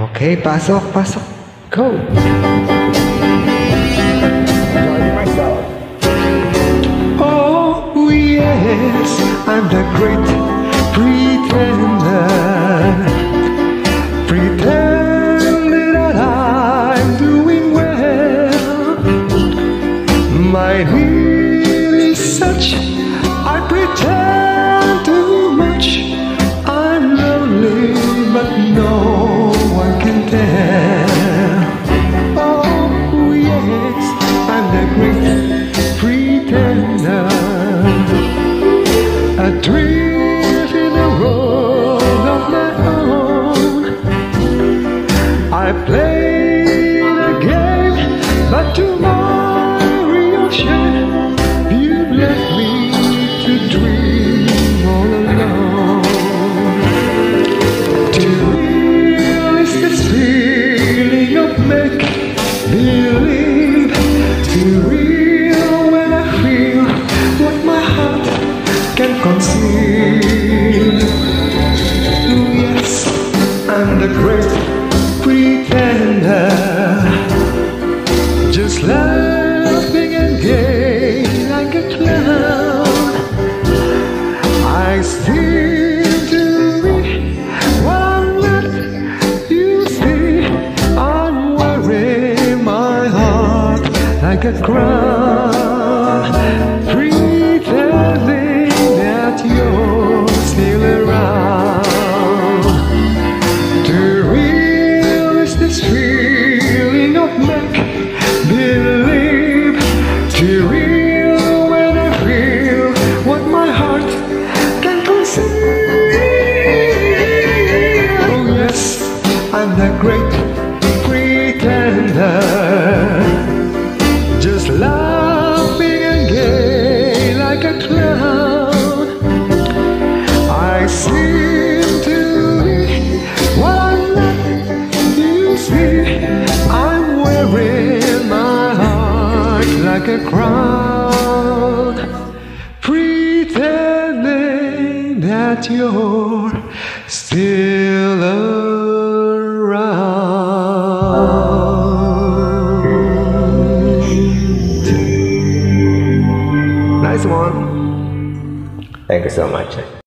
Oke, pasok, pasok. Go. Oh yes, I'm the great pretender. Pretending that I'm doing well. My need is such, I pretend I played a game, but to my like a crown, pretending that you're still around. To is this feeling of make believe. To real when I feel what my heart can conceive. Oh yes, I'm the great I seem to be what I'm not. You see, I'm wearing my heart like a crown, pretending that you're still around. Nice one. Thank you so much.